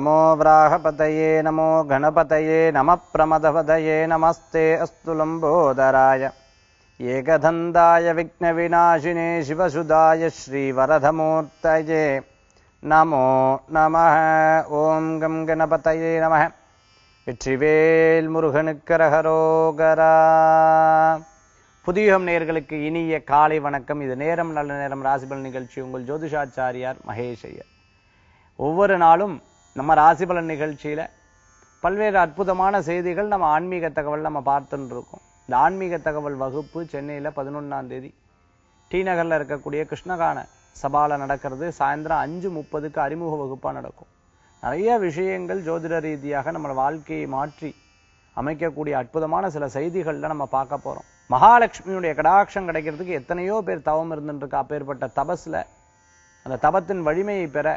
नमो व्राहपतये नमो गणपतये नमः प्रमदपतये नमस्ते अस्तु लम्बोदराय एकदन्ताय विघ्नविनाशिने शिवसुदाय श्रीवरधमूर्तये நமோ நம ஓம் கம் கணபதயே நம வெற்றிவேல் முருகனுக்கரகரோகரா புதியுகம் நேயர்களுக்கு இனிய காலை வணக்கம் இது நேரம் நல்ல நேரம் ராசிபலன் நிகழ்ச்சி உங்கள் ஜோதிஷாச்சாரியார் மகேஷ் ஐயர் ஒவ்வொரு நாளும் நம்ம ராசிபலன் நிகழ்ச்சியில் பல்வேறு அற்புதமான செய்திகள் நம்ம ஆன்மீக தகவல் நம்ம பார்த்துன்னு இருக்கோம் இந்த ஆன்மீக தகவல் வகுப்பு சென்னையில் பதினொன்றாம் தேதி. டி நகரில் இருக்கக்கூடிய கிருஷ்ணகான சபாவில் நடக்கிறது. சாயந்தரம் அஞ்சு முப்பதுக்கு அறிமுக வகுப்பாக நடக்கும். நிறைய விஷயங்கள் ஜோதிட ரீதியாக நம்ம வாழ்க்கையை மாற்றி அமைக்கக்கூடிய அற்புதமான சில செய்திகளில் நம்ம பார்க்க போகிறோம் மகாலட்சுமியுடைய கடாட்சம் கிடைக்கிறதுக்கு எத்தனையோ பேர் தவம் இருந்துட்டு இருக்கா அப்பேற்பட்ட தபஸில் அந்த தபத்தின் வலிமையை பெற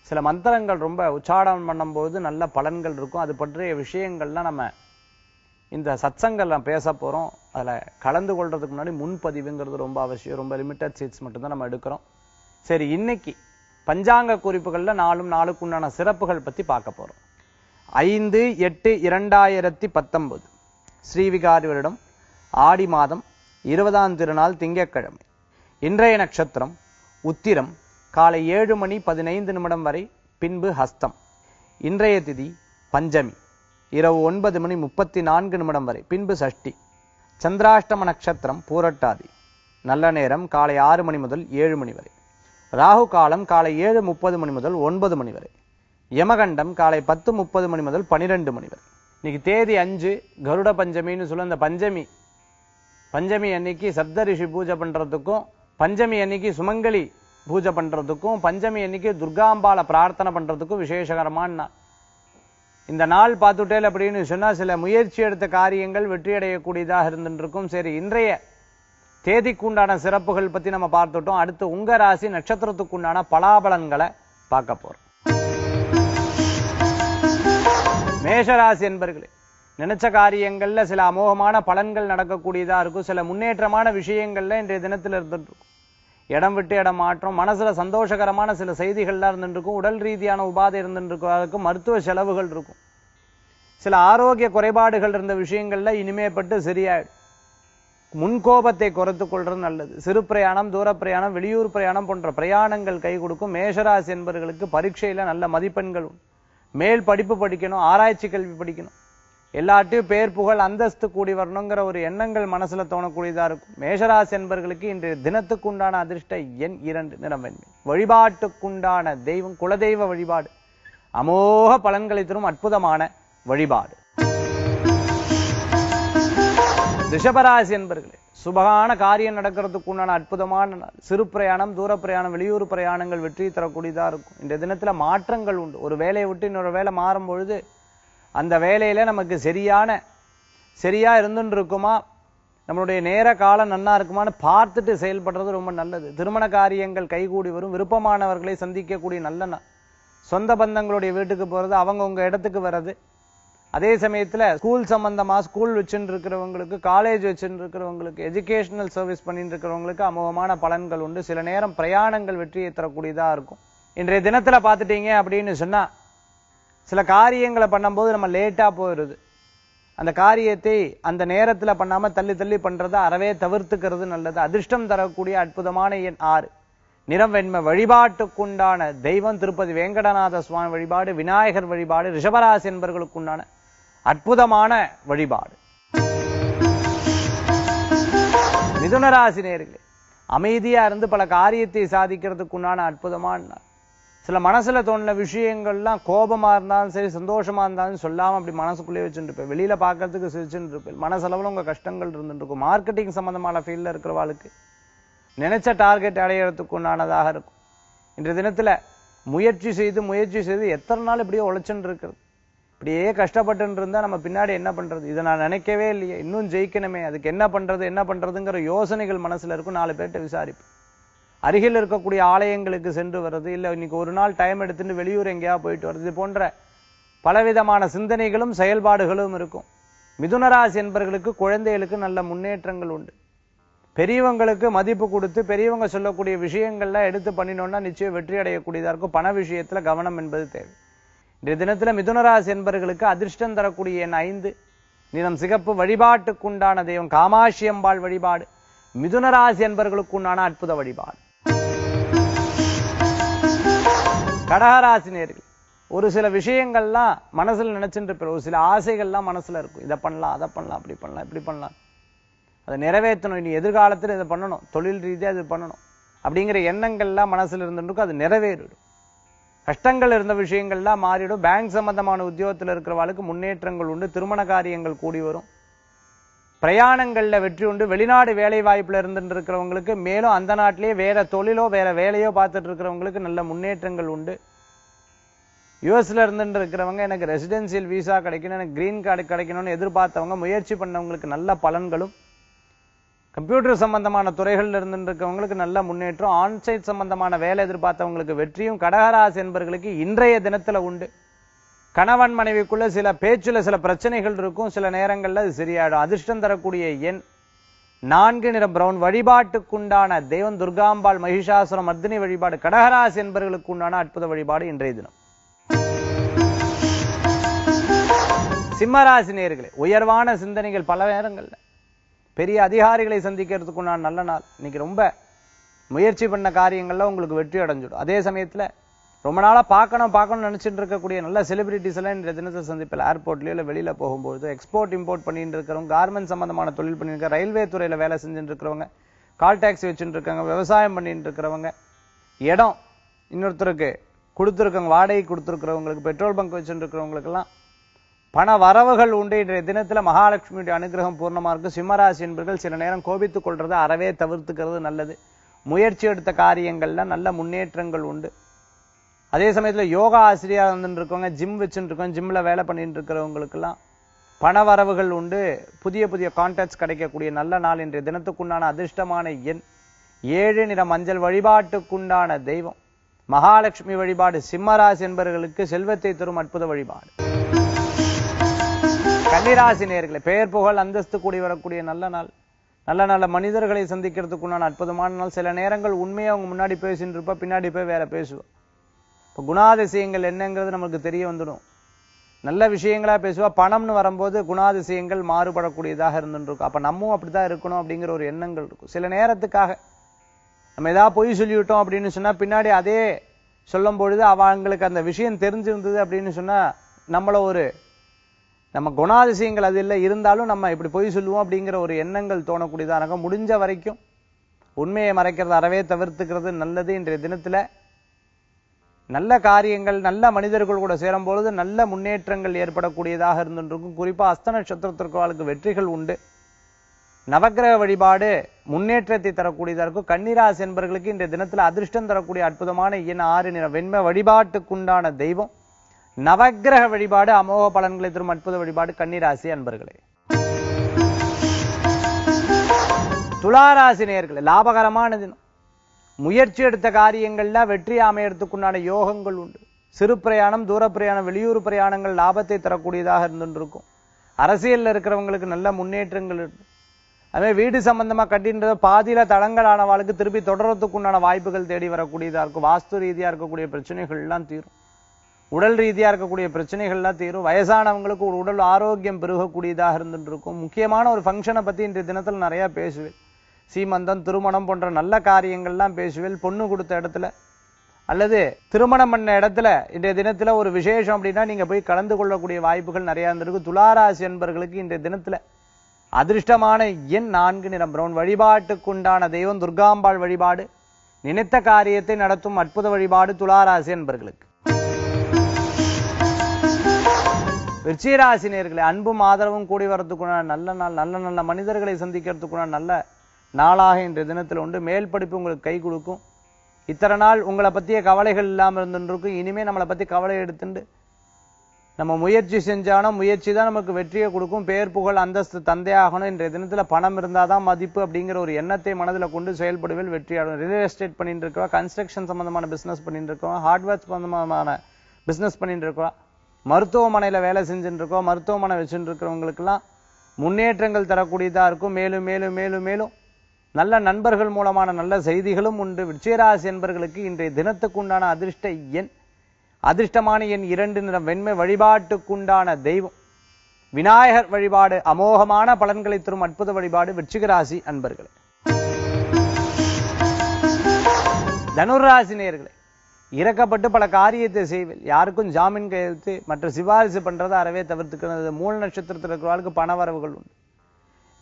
சில மந்திரங்கள் ரொம்ப உச்சாரணம் பண்ணும்போது நல்ல பலன்கள் இருக்கும். அது பற்றிய விஷயங்கள்லாம் நம்ம இந்த சத்சங்கல்ல பேச போறோம். அதுல கலந்து கொள்றதுக்கு முன்னாடி முன்பதிவுங்கிறது ரொம்ப அவசியம். ரொம்ப லிமிட்டட் சீட்ஸ் மட்டும்தான் நம்ம எடுக்கிறோம். சரி இன்னைக்கு பஞ்சாங்க குறிப்புகளில் நாலும் நாளுக்கு உண்டான சிறப்புகள் பத்தி பார்க்க போறோம். ஐந்து எட்டு இரண்டாயிரத்தி பத்தொன்பது. ஸ்ரீவிகாரி வருடம் ஆடி மாதம் இருபதாம் திருநாள் திங்கட்கிழமை. இன்றைய நட்சத்திரம் உத்திரம் காலை ஏழு மணி பதினைந்து நிமிடம் வரை பின்பு ஹஸ்தம். இன்றைய திதி பஞ்சமி. இரவு ஒன்பது மணி முப்பத்தி நான்கு நிமிடம் வரை பின்பு சஷ்டி. சந்திராஷ்டம நட்சத்திரம் பூரட்டாதி. நல்ல நேரம் காலை ஆறு மணி முதல் ஏழு மணி வரை. ராகு காலம் காலை ஏழு முப்பது மணி முதல் ஒன்பது மணி வரை. யமகண்டம் காலை பத்து முப்பது மணி முதல் பனிரெண்டு மணி வரை. இன்னைக்கு தேதி அஞ்சு கருட பஞ்சமின்னு சொல்ல அந்த பஞ்சமி. பஞ்சமி அன்னைக்கு சப்த ரிஷி பூஜை பண்றதுக்கும் பஞ்சமி அன்னைக்கு சுமங்கலி பூஜை பண்றதுக்கும் பஞ்சமி அன்னைக்கு துர்காம்பால பிரார்த்தனை பண்றதுக்கும் விசேஷகரமான நாள் இந்த நாள் பார்த்துட்டேல் அப்படின்னு சொன்னா சில முயற்சி எடுத்த காரியங்கள் வெற்றியடையக்கூடியதாக இருந்துருக்கும். சரி இன்றைய தேதிக்குண்டான சிறப்புகள் பத்தி நம்ம பார்த்துட்டோம். அடுத்து உங்க ராசி நட்சத்திரத்துக்குண்டான பலாபலன்களை பார்க்க போறோம். மேஷராசி என்பர்களே நினைச்ச காரியங்கள்ல சில அமோகமான பலன்கள் நடக்கக்கூடியதா இருக்கும். சில முன்னேற்றமான விஷயங்கள்ல இன்றைய தினத்தில் இருந்துட்டு இடம் விட்டு இடம் மாற்றம் மனசுல சந்தோஷகரமான சில செய்திகள்லாம் இருந்துருக்கும் உடல் ரீதியான உபாதை இருந்துருக்கும் அதுக்கு மருத்துவ செலவுகள் இருக்கும். சில ஆரோக்கிய குறைபாடுகள் இருந்த விஷயங்கள்ல இனிமேப்பட்டு சரியாயிடும். முன்கோபத்தை குறைத்து கொள்றது நல்லது. சிறு பிரயாணம் தூர பிரயாணம் வெளியூர் பிரயாணம் போன்ற பிரயாணங்கள் கை கொடுக்கும். மேஷராசி என்பவர்களுக்கு பரீட்சையில நல்ல மதிப்பெண்கள் மேல் படிப்பு படிக்கணும் ஆராய்ச்சி கல்வி படிக்கணும். எல்லாட்டையும் பேர் புகழ் அந்தஸ்து கூடி வரணுங்கிற ஒரு எண்ணங்கள் மனசுல தோணக்கூடியதா இருக்கும். மேஷராசி என்பர்களுக்கு இன்றைய தினத்துக்குண்டான அதிர்ஷ்ட எண் இரண்டு நிறம் வெண்மை வழிபாட்டுக்குண்டான தெய்வம் குலதெய்வ வழிபாடு. அமோக பலன்களை தரும் அற்புதமான வழிபாடு. ரிஷபராசி என்பர்களே சுபகான காரியம் நடக்கிறதுக்கு உண்டான அற்புதமான நாள். சிறு பிரயாணம் தூர பிரயாணம் வெளியூர் பிரயாணங்கள் வெற்றி தரக்கூடியதா இருக்கும். இந்த தினத்துல மாற்றங்கள் உண்டு. ஒரு வேலையை விட்டு இன்னொரு வேலை மாறும் பொழுது அந்த வேலையில் நமக்கு சரியான சரியாக இருந்துன்னு இருக்குமா நம்மளுடைய நேர காலம் நன்னா இருக்குமான்னு பார்த்துட்டு செயல்படுறது ரொம்ப நல்லது. திருமண காரியங்கள் கைகூடி வரும். விருப்பமானவர்களை சந்திக்கக்கூடிய நல்ல சொந்த பந்தங்களுடைய வீட்டுக்கு போகிறது அவங்க உங்கள் இடத்துக்கு வர்றது. அதே சமயத்தில் ஸ்கூல் சம்மந்தமாக ஸ்கூல் வச்சுன்னு இருக்கிறவங்களுக்கு காலேஜ் வச்சுன்னு இருக்கிறவங்களுக்கு எஜுகேஷனல் சர்வீஸ் பண்ணிட்டு இருக்கிறவங்களுக்கு அமோகமான பலன்கள் உண்டு. சில நேரம் பிரயாணங்கள் வெற்றியை தரக்கூடியதாக இருக்கும். இன்றைய தினத்தில் பார்த்துட்டீங்க அப்படின்னு சொன்னால் சில காரியங்களை பண்ணும்போது நம்ம லேட்டாக போயிடுது. அந்த காரியத்தை அந்த நேரத்தில் பண்ணாமல் தள்ளி தள்ளி பண்ணுறதை அறவே தவிர்த்துக்கிறது நல்லது. அதிர்ஷ்டம் தரக்கூடிய அற்புதமான எண் ஆறு. நிறம் வெண்மை வழிபாட்டுக்குண்டான தெய்வம் திருப்பதி வேங்கடநாத சுவாமி வழிபாடு விநாயகர் வழிபாடு ரிஷபராசி என்பவர்களுக்குண்டான அற்புதமான வழிபாடு. மிதுனராசி நேர்களே அமைதியாக இருந்து பல காரியத்தை சாதிக்கிறதுக்குண்டான அற்புதமான சில மனசுல தோணுன விஷயங்கள்லாம் கோபமா இருந்தாலும் சரி சந்தோஷமா இருந்தாலும் சொல்லாம அப்படி மனசுக்குள்ளே வச்சுட்டு இருப்பேன் வெளியில பார்க்கறதுக்கு சிரிச்சுட்டு இருப்பேன் மனசளவுல உங்க கஷ்டங்கள் இருந்துட்டு இருக்கும் மார்க்கெட்டிங் சம்பந்தமான ஃபீல்ட்ல இருக்கிறவாளுக்கு நினைச்ச டார்கெட் அடையறதுக்கு உண்டானதாக இருக்கும். இன்றைய தினத்துல முயற்சி செய்து முயற்சி செய்து எத்தனை நாள் இப்படியே உழைச்சுட்டு இருக்கிறது இப்படியே கஷ்டப்பட்டு இருந்தா நம்ம பின்னாடி என்ன பண்றது? இதை நான் நினைக்கவே இல்லையே. இன்னும் ஜெயிக்கணுமே. அதுக்கு என்ன பண்றது என்ன பண்றதுங்கிற யோசனைகள் மனசுல இருக்கும். நாலு பேர்கிட்ட விசாரிப்பேன். அருகில் இருக்கக்கூடிய ஆலயங்களுக்கு சென்று வர்றது இல்லை இன்னைக்கு ஒரு நாள் டைம் எடுத்துட்டு வெளியூர் எங்கேயா போயிட்டு வர்றது போன்ற பலவிதமான சிந்தனைகளும் செயல்பாடுகளும் இருக்கும். மிதுனராசி என்பர்களுக்கு குழந்தைகளுக்கு நல்ல முன்னேற்றங்கள் உண்டு. பெரியவங்களுக்கு மதிப்பு கொடுத்து பெரியவங்க சொல்லக்கூடிய விஷயங்கள்லாம் எடுத்து பண்ணினோம்னா நிச்சயம் வெற்றி அடையக்கூடியதாக இருக்கும். பண விஷயத்தில் கவனம் என்பது தேவை. இன்றைய தினத்தில் மிதுனராசி என்பர்களுக்கு அதிர்ஷ்டம் தரக்கூடிய என் ஐந்து. நிறம் சிகப்பு வழிபாட்டுக்குண்டான தெய்வம் காமாட்சி அம்பாள் வழிபாடு. மிதுனராசி என்பர்களுக்கு உண்டான அற்புத வழிபாடு. கடகராசினியர்கள். ஒரு சில விஷயங்கள்லாம் மனசுல நினைச்சுட்டு ஒரு சில ஆசைகள்லாம் மனசுல இருக்கும். இதை பண்ணலாம் அதை பண்ணலாம் அப்படி பண்ணலாம் இப்படி பண்ணலாம். அதை நிறைவேற்றணும். இனி எதிர்காலத்தில் இதை பண்ணணும். தொழில் ரீதியாக இது பண்ணணும். அப்படிங்கிற எண்ணங்கள்லாம் மனசுல இருந்துருக்கும். அது நிறைவேறிடும். கஷ்டங்கள் இருந்த விஷயங்கள்லாம் மாறிடும். பேங்க் சம்பந்தமான உத்தியோகத்தில் இருக்கிறவாளுக்கு முன்னேற்றங்கள் உண்டு. திருமண காரியங்கள் கூடி வரும். பிரயாணங்களில் வெற்றி உண்டு. வெளிநாடு வேலை வாய்ப்பில் இருந்துட்டு இருக்கிறவங்களுக்கு மேலும் அந்த நாட்டிலேயே வேற தொழிலோ வேற வேலையோ பார்த்துட்டு இருக்கிறவங்களுக்கு நல்ல முன்னேற்றங்கள் உண்டு. யூஎஸ்ல இருந்துட்டு இருக்கிறவங்க எனக்கு ரெசிடென்சியல் விசா கிடைக்கணும் எனக்கு கிரீன் கார்டு கிடைக்கணும்னு எதிர்பார்த்தவங்க முயற்சி பண்ணவங்களுக்கு நல்ல பலன்களும். கம்ப்யூட்டர் சம்பந்தமான துறைகளில் இருந்துட்டு இருக்கவங்களுக்கு நல்ல முன்னேற்றம் ஆன்சைட் சம்பந்தமான வேலை எதிர்பார்த்தவங்களுக்கு வெற்றியும் கடகராசி என்பவர்களுக்கு இன்றைய தினத்தில் உண்டு. கணவன் மனைவிக்குள்ள சில பேச்சுல சில பிரச்சனைகள் இருக்கும். சில நேரங்கள்ல அது சரியாயிடும். அதிர்ஷ்டம் தரக்கூடிய எண் நான்கு நிறம் பிரவுன். வழிபாட்டுக்குண்டான தெய்வம் துர்காம்பாள் மகிஷாசுரம் மர்தினி வழிபாடு கடகராசி என்பவர்களுக்கு உண்டான அற்புத வழிபாடு இன்றைய தினம். சிம்மராசி நேர்களே உயர்வான சிந்தனைகள் பல நேரங்கள்ல. பெரிய அதிகாரிகளை சந்திக்கிறதுக்கு உண்டான நல்ல நாள். இன்னைக்கு ரொம்ப முயற்சி பண்ண காரியங்கள்ல உங்களுக்கு வெற்றி அடைஞ்சிடும். அதே சமயத்துல ரொம்ப நாளாக பார்க்கணும் பார்க்கணும்னு நினச்சிட்டு இருக்கக்கூடிய நல்ல செலிபிரிட்டிஸ் எல்லாம் இந்த தினத்தை சந்திப்பில் ஏர்போர்ட்லேயோ இல்லை வெளியில் போகும்போது எக்ஸ்போர்ட் இம்போர்ட் பண்ணிட்டு இருக்கிறவங்க கார்மெண்ட் சம்பந்தமான தொழில் பண்ணியிருக்க ரயில்வே துறையில் வேலை செஞ்சுட்டு இருக்கிறவங்க கால் டாக்ஸி வச்சுட்டு இருக்காங்க விவசாயம் பண்ணிட்டு இருக்கிறவங்க இடம் இன்னொருத்தருக்கு கொடுத்துருக்கவங்க வாடகை கொடுத்துருக்கிறவங்களுக்கு பெட்ரோல் பங்க் வச்சுட்டு இருக்கிறவங்களுக்கெல்லாம் பண வரவுகள் உண்டு. இன்றைய தினத்தில் மகாலட்சுமியுடைய அனுகிரகம் பூர்ணமாக இருக்கும் சிம்மராசி என்பர்கள் சில நேரம் கோபித்துக் கொள்றதை அறவே தவிர்த்துக்கிறது நல்லது. முயற்சி எடுத்த காரியங்கள்ல நல்ல முன்னேற்றங்கள் உண்டு. அதே சமயத்தில் யோகா ஆசிரியராக வந்துட்டு இருக்கவங்க ஜிம் வச்சுட்டு இருக்கோம் ஜிம்ல வேலை பண்ணிட்டு இருக்கிறவங்களுக்கெல்லாம் பண வரவுகள் உண்டு. புதிய புதிய கான்டாக்ட்ஸ் கிடைக்கக்கூடிய நல்ல நாள் இன்றைய தினத்துக்குண்டான அதிர்ஷ்டமான எண். ஏழு நிற மஞ்சள் வழிபாட்டுக்குண்டான தெய்வம். மகாலட்சுமி வழிபாடு சிம்மராசி என்பவர்களுக்கு செல்வத்தை தரும் அற்புத வழிபாடு. கன்னிராசி நேர்களை பெயர் புகழ் அந்தஸ்து கூடி வரக்கூடிய நல்ல நாள். நல்ல நல்ல மனிதர்களை சந்திக்கிறதுக்குண்டான அற்புதமான நாள். சில நேரங்கள் உண்மையை அவங்க முன்னாடி பேசிட்டு இருப்பா பின்னாடி போய் வேற பேசுவோம் இப்போ குணாதிசயங்கள் என்னங்கிறது நமக்கு தெரிய வந்துடும். நல்ல விஷயங்களாக பேசுவா பணம்னு வரும்போது குணாதிசயங்கள் மாறுபடக்கூடியதாக இருந்துருக்கும். அப்போ நம்மும் அப்படி தான் இருக்கணும் அப்படிங்கிற ஒரு எண்ணங்கள் இருக்கும். சில நேரத்துக்காக. நம்ம ஏதாவது பொய் சொல்லிவிட்டோம் அப்படின்னு சொன்னால் பின்னாடி அதே சொல்லும் பொழுது அவங்களுக்கு அந்த விஷயம் தெரிஞ்சிருந்தது அப்படின்னு சொன்னால் நம்மளை ஒரு நம்ம குணாதிசயங்கள் அது இல்லை இருந்தாலும் நம்ம இப்படி பொய் சொல்லுவோம் அப்படிங்கிற ஒரு எண்ணங்கள் தோணக்கூடியதாக இருக்கும். முடிஞ்ச வரைக்கும் உண்மையை மறைக்கிறது அறவே தவிர்த்துக்கிறது நல்லது இன்றைய தினத்தில். நல்ல காரியங்கள் நல்ல மனிதர்கள் கூட சேரும் பொழுது நல்ல முன்னேற்றங்கள் ஏற்படக்கூடியதாக இருந்துருக்கும் குறிப்பா அஸ்த நட்சத்திரத்திற்கு வெற்றிகள் உண்டு. நவக்கிரக வழிபாடு முன்னேற்றத்தை தரக்கூடியதாக இருக்கும். கன்னிராசி என்பவர்களுக்கு இன்றைய தினத்துல அதிர்ஷ்டம் தரக்கூடிய அற்புதமான இயன் ஆறு நிற வெண்மை வழிபாட்டுக்குண்டான தெய்வம். நவக்கிரக வழிபாடு அமோக பலன்களை தரும் அற்புத வழிபாடு கன்னிராசி அன்பர்களே. துளாராசி நேர்களே லாபகரமான தினம். முயற்சி எடுத்த காரியங்கள்ல வெற்றி அமையறதுக்குண்டான யோகங்கள் உண்டு. சிறு பிரயாணம் தூர பிரயாணம் வெளியூர் பிரயாணங்கள் லாபத்தை தரக்கூடியதாக இருந்துருக்கும். அரசியலில் இருக்கிறவங்களுக்கு நல்ல முன்னேற்றங்கள் இருக்கு அதே வீடு சம்பந்தமா கட்டின்றத பாதியில தடங்கலானவாளுக்கு திருப்பி தொடர்றதுக்குண்டான வாய்ப்புகள் தேடி வரக்கூடியதா இருக்கும். வாஸ்து ரீதியா இருக்கக்கூடிய பிரச்சனைகள் எல்லாம் தீரும். உடல் ரீதியா இருக்கக்கூடிய பிரச்சனைகள்லாம் தீரும். வயசானவங்களுக்கு ஒரு உடல் ஆரோக்கியம் பெருகக்கூடியதாக இருந்துட்டு இருக்கும் முக்கியமான ஒரு ஃபங்க்ஷனை பத்தி இன்றைய தினத்துல நிறைய பேசுவேன். சீமந்தம் திருமணம் போன்ற நல்ல காரியங்கள்லாம் பேசுவேன் பொண்ணு கொடுத்த இடத்துல. அல்லது திருமணம் பண்ண இடத்துல இன்றைய தினத்துல ஒரு விசேஷம் அப்படின்னா நீங்க போய் கலந்து கொள்ளக்கூடிய வாய்ப்புகள் நிறைய இருந்திருக்கு. துளாராசி என்பர்களுக்கு இன்றைய தினத்துல அதிர்ஷ்டமான எண் நான்கு நிறம். பிரவுன் வழிபாட்டுக்குண்டான தெய்வம் துர்காம்பாள் வழிபாடு. நினைத்த காரியத்தை நடத்தும் அற்புத வழிபாடு துளாராசி என்பர்களுக்கு விருச்சிகராசினியர்களே அன்பும் ஆதரவும் கூடி வரதுக்குள்ள நல்ல நாள் நல்ல நல்ல மனிதர்களை சந்திக்கிறதுக்குள்ள நல்ல நாளாக இன்றைய தினத்தில் உண்டு. மேல் படிப்பு உங்களுக்கு கை கொடுக்கும். இத்தனை நாள் உங்களை பற்றிய கவலைகள் இல்லாமல் இருந்துருக்கும் இனிமேல் நம்மளை பற்றி கவலை எடுத்துண்டு நம்ம முயற்சி செஞ்சாலும் முயற்சி தான் நமக்கு வெற்றியை கொடுக்கும். பேர் புகழ் அந்தஸ்து தந்தையாகணும். இன்றைய தினத்தில் பணம் இருந்தால் தான் மதிப்பு அப்படிங்கிற ஒரு எண்ணத்தை மனதில் கொண்டு செயல்படுவேல் வெற்றியாடும் ரியல் எஸ்டேட் பண்ணிட்டு இருக்கிறோம். கன்ஸ்ட்ரக்ஷன் சம்மந்தமான பிஸ்னஸ் பண்ணிட்டு இருக்கவா ஹார்ட்வேர் சம்மந்தமான பிஸ்னஸ் பண்ணிட்டு இருக்கிறோம். மருத்துவமனையில் வேலை செஞ்சுட்டு இருக்கோம். மருத்துவமனை வச்சுட்டு இருக்கிறவங்களுக்கெல்லாம் முன்னேற்றங்கள் தரக்கூடியதாக இருக்கும். மேலும் மேலும் மேலும் மேலும் நல்ல நண்பர்கள் மூலமான நல்ல செய்திகளும் உண்டு. விச்சயராசி என்பர்களுக்கு இன்றைய தினத்துக்கு உண்டான அதிர்ஷ்ட எண் அதிர்ஷ்டமான எண் இரண்டு நிறம் வெண்மை வழிபாட்டுக்குண்டான தெய்வம். விநாயகர் வழிபாடு அமோகமான பலன்களை தரும் அற்புத வழிபாடு விச்சிகராசி அன்பர்களே. தனுராசி நேர்களே இறக்கப்பட்டு பல காரியத்தை செய்வேன். யாருக்கும் ஜாமீன் கையெழுத்து மற்ற சிபாரிசு பண்றதை அறவே தவிர்த்துக்கிறது. மூல நட்சத்திரத்தில் இருக்கிறவாளுக்கு பண வரவுகள் உண்டு.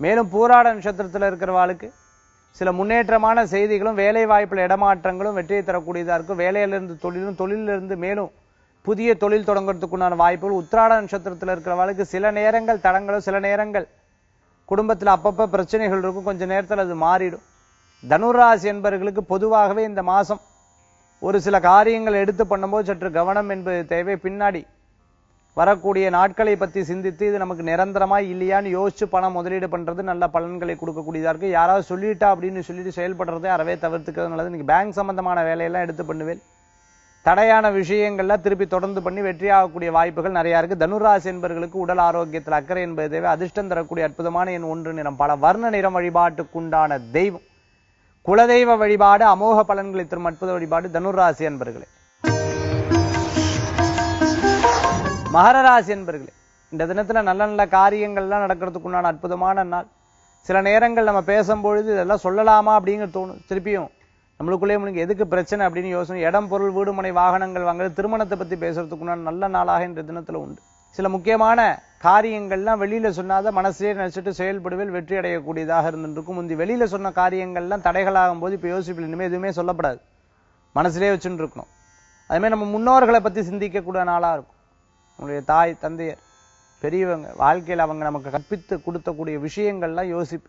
மேலும் பூராட நட்சத்திரத்தில் இருக்கிறவாளுக்கு சில முன்னேற்றமான செய்திகளும் வேலை வாய்ப்பில் இடமாற்றங்களும் வெற்றியை தரக்கூடியதாக இருக்கும். வேலையிலிருந்து தொழிலும் தொழிலிருந்து மேலும் புதிய தொழில் தொடங்குறதுக்குண்டான வாய்ப்புகள். உத்திராட நட்சத்திரத்தில் இருக்கிறவாளுக்கு சில நேரங்கள் தடங்களும் சில நேரங்கள் குடும்பத்தில் அப்பப்போ பிரச்சனைகள் இருக்கும். கொஞ்சம் நேரத்தில் அது மாறிடும். தனுராசி என்பவர்களுக்கு பொதுவாகவே இந்த மாதம் ஒரு சில காரியங்கள் எடுத்து பண்ணும்போது சற்று கவனம் என்பது தேவை. பின்னாடி வரக்கூடிய நாட்களை பத்தி சிந்தித்து இது நமக்கு நிரந்தரமா இல்லையான்னு யோசிச்சு பணம் முதலீடு பண்றது நல்ல பலன்களை கொடுக்கக்கூடியதா இருக்கு. யாராவது சொல்லிட்டா அப்படின்னு சொல்லிட்டு செயல்படுறதை அறவே தவிர்த்துக்கிறது நல்லது. இன்னைக்கு பேங்க் சம்பந்தமான வேலையெல்லாம் எடுத்து பண்ணுவேன். தடையான விஷயங்கள்லாம் திருப்பி தொடர்ந்து பண்ணி வெற்றியாகக்கூடிய வாய்ப்புகள் நிறையா இருக்கு. தனுராசி என்பவர்களுக்கு உடல் ஆரோக்கியத்தில் அக்கறை என்பது தேவை. அதிர்ஷ்டம் தரக்கூடிய அற்புதமான என் ஒன்று நிறம். பல வர்ண நிறம் வழிபாட்டுக்குண்டான தெய்வம். குலதெய்வ வழிபாடு அமோக பலன்களை தரும் அற்புத வழிபாடு தனுராசி என்பர்களே மகரராசி என்பர்களே இந்த தினத்தில் நல்ல நல்ல காரியங்கள்லாம் நடக்கிறதுக்குண்டான அற்புதமான நாள். சில நேரங்கள் நம்ம பேசும்பொழுது இதெல்லாம் சொல்லலாமா அப்படிங்கிற தோணும். திருப்பியும் நம்மளுக்குள்ளே உங்களுக்கு எதுக்கு பிரச்சனை அப்படின்னு யோசனை. இடம் பொருள் வீடுமனை வாகனங்கள் வாங்குறது திருமணத்தை பத்தி பேசுறதுக்குண்டான நல்ல நாளாக இந்த தினத்தில் உண்டு. சில முக்கியமான காரியங்கள்லாம் வெளியில் சொன்னாத மனசிலே நினச்சிட்டு செயல்படுவேல் வெற்றி அடையக்கூடியதாக இருந்துருக்கும். முந்தி வெளியில் சொன்ன காரியங்கள்லாம் தடைகளாகும் போது இப்போ யோசிப்பில் இனிமேல் எதுவுமே சொல்லப்படாது. மனசிலே வச்சுட்டு இருக்கணும் அதுமாதிரி நம்ம முன்னோர்களை பற்றி சிந்திக்கக்கூடிய நாளாக இருக்கும். உங்களுடைய தாய் தந்தையர் பெரியவங்க வாழ்க்கையில அவங்க நமக்கு கற்பித்து கொடுத்தக்கூடிய விஷயங்கள்லாம் யோசிப்பு.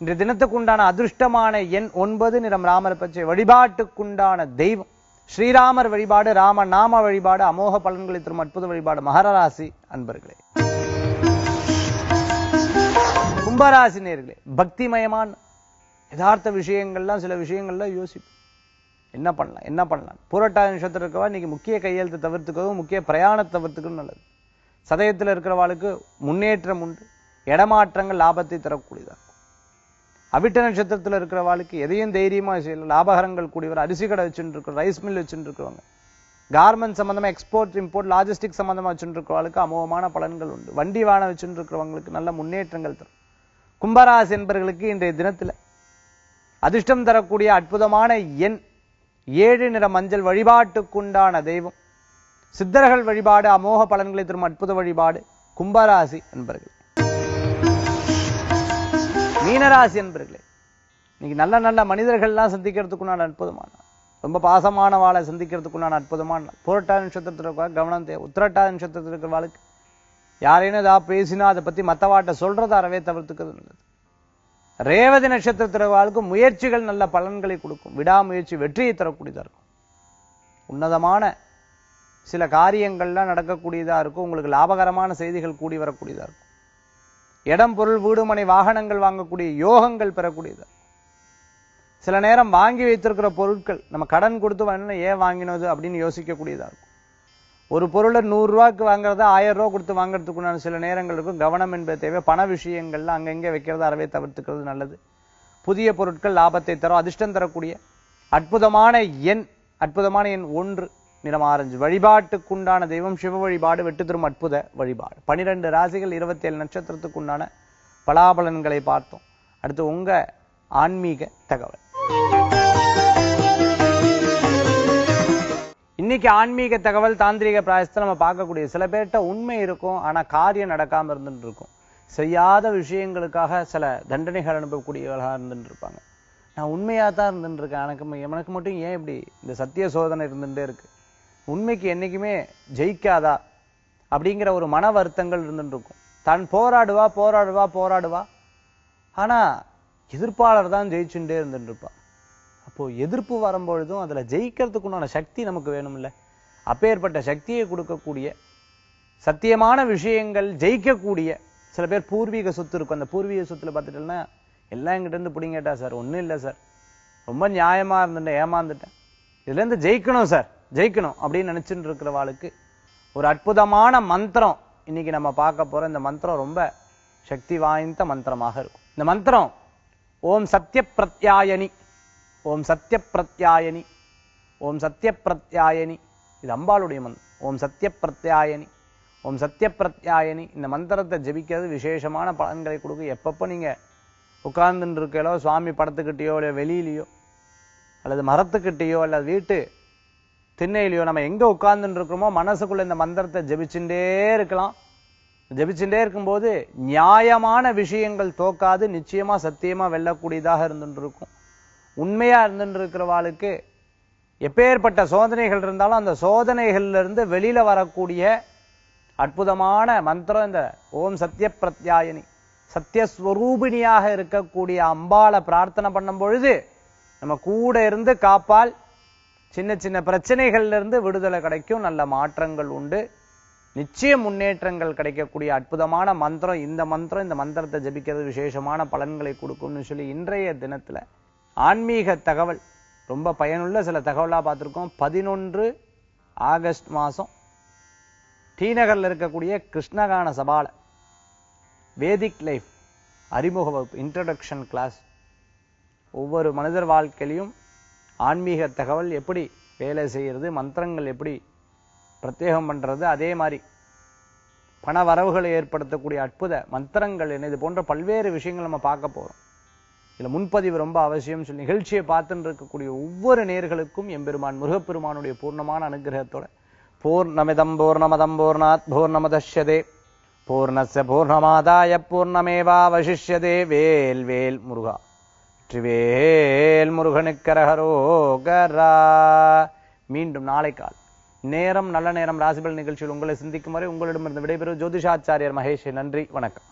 இன்றைய தினத்துக்குண்டான அதிர்ஷ்டமான எண் ஒன்பது நிறம் ராமர் பச்சை வழிபாட்டுக்குண்டான தெய்வம். ஸ்ரீராமர் வழிபாடு ராம நாம வழிபாடு அமோக பலன்களை தரும் அற்புத வழிபாடு மகரராசி அன்பர்களே. கும்பராசி நேர்களே பக்திமயமான யதார்த்த விஷயங்கள்லாம் சில விஷயங்கள்லாம் யோசிப்பு. என்ன பண்ணலாம்? என்ன பண்ணலாம்? புரட்டாதி நட்சத்திரம் இருக்கவா? இன்னைக்கு முக்கிய கையெழுத்து தவிர்த்துக்கவும் முக்கிய பிரயாணத்தை தவிர்த்துக்கவும் நல்லது. சதயத்தில் இருக்கிறவாளுக்கு முன்னேற்றம் உண்டு. இடமாற்றங்கள் லாபத்தை தரக்கூடியதாக அவிட்ட நட்சத்திரத்தில் இருக்கிறவாளுக்கு எதையும் தைரியமா செய்யலாம் லாபகரங்கள் கூடியவர் அரிசி கடை வச்சுட்டு இருக்கிற ரைஸ் மில் வச்சுட்டு இருக்கிறவங்க கார்மெண்ட் சம்மந்தமாக எக்ஸ்போர்ட் இம்போர்ட் லாஜிஸ்டிக் சம்மந்தமாக வச்சுட்டு இருக்கிறவங்களுக்கு அமோகமான பலன்கள் உண்டு. வண்டி வாகனம் வச்சுட்டு இருக்கிறவங்களுக்கு நல்ல முன்னேற்றங்கள் தரும். கும்பராசி என்பவர்களுக்கு இன்றைய தினத்துல அதிர்ஷ்டம் தரக்கூடிய அற்புதமான எண் ஏழு நிற மஞ்சள் வழிபாட்டுக்குண்டான தெய்வம். சித்தர்கள் வழிபாடு அமோக பலன்களை தரும் அற்புத வழிபாடு கும்பராசி என்பர்கள் மீனராசி என்பர்களே இன்னைக்கு நல்ல நல்ல மனிதர்கள்லாம் சந்திக்கிறதுக்குண்டான அற்புதமான ரொம்ப பாசமான வாழை சந்திக்கிறதுக்குண்டான அற்புதமான நாள். புரட்டாதி நட்சத்திரத்தில் இருக்கிற கவனம் தேவை. உத்திரட்டாதி நட்சத்திரத்தில் இருக்கிறவாளுக்கு யாரேனும் ஏதாவது பேசினா அதை பத்தி மத்தவாட்ட சொல்கிறத அறவே தவிர்த்துக்கிறது நல்லது. ரேவதி நட்சத்திரத்தில் வாழ்க்கும் முயற்சிகள் நல்ல பலன்களை கொடுக்கும். விடாமுயற்சி வெற்றியை தரக்கூடியதாக இருக்கும். உன்னதமான சில காரியங்கள்லாம் நடக்கக்கூடியதாக இருக்கும். உங்களுக்கு லாபகரமான செய்திகள் கூடி வரக்கூடியதாக இருக்கும். இடம் பொருள் வீடுமனை வாகனங்கள் வாங்கக்கூடிய யோகங்கள் பெறக்கூடியதாக சில நேரம் வாங்கி வைத்திருக்கிற பொருட்கள் நம்ம கடன் கொடுத்து வாங்கினா ஏன் வாங்கினது? அப்படின்னு யோசிக்கக்கூடியதாக இருக்கும். ஒரு பொருளை நூறுரூவாக்கு வாங்குறத ஆயிரம் ரூபா கொடுத்து வாங்குறதுக்குண்டான சில நேரங்கள் இருக்கும். கவனம் என்பது தேவை. பண விஷயங்கள்ல அங்கங்கே வைக்கிறத அறவே தவிர்த்துக்கிறது நல்லது. புதிய பொருட்கள் லாபத்தை தரும் அதிர்ஷ்டம் தரக்கூடிய அற்புதமான எண் அற்புதமான எண் ஒன்று நிறம் ஆரஞ்சு வழிபாட்டுக்குண்டான தெய்வம் சிவ வழிபாடு வெட்டு தரும் அற்புத வழிபாடு. பனிரெண்டு ராசிகள் இருபத்தி ஏழு நட்சத்திரத்துக்குண்டான பலாபலன்களை பார்த்தோம். அடுத்து உங்க ஆன்மீக தகவல். இன்னைக்கு ஆன்மீக தகவல் தாந்திரிக பிராயசத்தை நம்ம பார்க்கக்கூடிய சில பேர்கிட்ட உண்மை இருக்கும் ஆனா காரியம் நடக்காம இருந்துட்டு இருக்கும். செய்யாத விஷயங்களுக்காக சில தண்டனைகள் அனுப்பக்கூடியவர்களாக இருந்துட்டு இருப்பாங்க. நான் உண்மையா தான் இருந்துட்டு இருக்கேன். எனக்கு எனக்கு மட்டும் ஏன் இப்படி இந்த சத்திய சோதனை இருந்துட்டே இருக்கு? உண்மைக்கு என்னைக்குமே ஜெயிக்காதா? அப்படிங்கிற ஒரு மன வருத்தங்கள் இருந்துட்டு இருக்கும். தான் போராடுவா போராடுவா போராடுவா. ஆனா எதிர்ப்பாளர் தான் ஜெயிச்சுட்டே இருந்துட்டு இருப்பான். அப்போது எதிர்ப்பு வரும்பொழுதும் அதுல ஜெயிக்கிறதுக்குண்டான சக்தி நமக்கு வேணும்ல. அப்பேற்பட்ட சக்தியை கொடுக்கக்கூடிய சத்தியமான விஷயங்கள் ஜெயிக்கக்கூடிய சில பேர் பூர்வீக சொத்து இருக்கும். அந்த பூர்வீக சொத்துல பார்த்துட்டோம்னா எல்லாம் எங்கிட்டேருந்து பிடிங்க பிடிங்கட்டா சார் ஒன்றும் இல்லை சார். ரொம்ப நியாயமா இருந்துட்டேன் ஏமாந்துட்டேன். இதுல இருந்து ஜெயிக்கணும் சார். ஜெயிக்கணும். அப்படின்னு நினைச்சுட்டு இருக்கிறவாளுக்கு ஒரு அற்புதமான மந்திரம் இன்னைக்கு நம்ம பார்க்க போற இந்த மந்திரம் ரொம்ப சக்தி வாய்ந்த மந்திரமாக இருக்கும். இந்த மந்திரம் ஓம் சத்ய பிரத்யாயனி. ஓம் சத்ய பிரத்யாயனி ஓம் சத்ய பிரத்யாயனி இது அம்பாளுடைய மந்திரம். ஓம் சத்ய பிரத்யாயனி ஓம் சத்ய பிரத்யாயனி இந்த மந்திரத்தை ஜெபிக்கிறது விசேஷமான பலன்களை கொடுக்க. எப்பப்போ நீங்கள் உட்கார்ந்துட்டு இருக்கலோ சுவாமி படத்துக்கிட்டேயோ இல்லை வெளியிலையோ அல்லது மரத்துக்கிட்டேயோ அல்லது வீட்டு திண்ணையிலையோ நம்ம எங்கே உட்கார்ந்துட்டு இருக்கிறோமோ மனசுக்குள்ளே இந்த மந்திரத்தை ஜபிச்சுட்டே இருக்கலாம். ஜபிச்சுட்டே இருக்கும்போது நியாயமான விஷயங்கள் தோக்காது நிச்சயமாக சத்தியமாக வெல்லக்கூடியதாக இருந்துட்டு இருக்கும் உண்மையா இருந்துட்டு இருக்கிறவாளுக்கு எப்பேற்பட்ட சோதனைகள் இருந்தாலும் அந்த சோதனைகள்லிருந்து வெளியில வரக்கூடிய அற்புதமான மந்திரம் இந்த ஓம் சத்ய பிரத்யாயினி. சத்தியஸ்வரூபிணியாக இருக்கக்கூடிய அம்பாளை பிரார்த்தனை பண்ணும் பொழுது நம்ம கூட இருந்து காப்பால் சின்ன சின்ன பிரச்சனைகள்லேருந்து விடுதலை கிடைக்கும். நல்ல மாற்றங்கள் உண்டு. நிச்சய முன்னேற்றங்கள் கிடைக்கக்கூடிய அற்புதமான மந்திரம். இந்த மந்திரம் இந்த மந்திரத்தை ஜபிக்கிறது விசேஷமான பலன்களை கொடுக்கும்னு சொல்லி இன்றைய தினத்தில் ஆன்மீக தகவல். ரொம்ப பயனுள்ள சில தகவலாக பார்த்துருக்கோம். பதினொன்று ஆகஸ்ட் மாதம் டி இருக்கக்கூடிய கிருஷ்ணகான சபால. வேதிக் லைஃப் அறிமுக வகுப்பு இன்ட்ரடக்ஷன் கிளாஸ் ஒவ்வொரு மனிதர் வாழ்க்கையிலையும் ஆன்மீக தகவல் எப்படி வேலை செய்கிறது மந்திரங்கள் எப்படி பிரத்யேகம் பண்ணுறது அதே மாதிரி பண வரவுகளை ஏற்படுத்தக்கூடிய அற்புத மந்திரங்கள் என்ன இது போன்ற பல்வேறு விஷயங்கள் நம்ம பார்க்க போகிறோம் இதுல முன்பதிவு ரொம்ப அவசியம் சொல்லி நிகழ்ச்சியை பார்த்துட்டு இருக்கக்கூடிய ஒவ்வொரு நேர்களுக்கும் எம்பெருமான் முருகப்பெருமானுடைய பூர்ணமான அனுகிரகத்தோட பூர்ணமிதம் பூர்ணமதம் பூர்ணாத் பூர்ணமதே பூர்ணச பூர்ணமாதாய பூர்ணமேவாவசிஷ்யதே வேல் வேல் முருகா வெற்றிவேல் முருகனுக்கரகரோகரா மீண்டும் நாளை கால். நேரம் நல்ல நேரம் ராசிபல் நிகழ்ச்சியில் உங்களை சிந்திக்கும் வரை உங்களிடமிருந்து விடைபெறும் ஜோதிஷாச்சாரியர் மகேஷ். நன்றி வணக்கம்.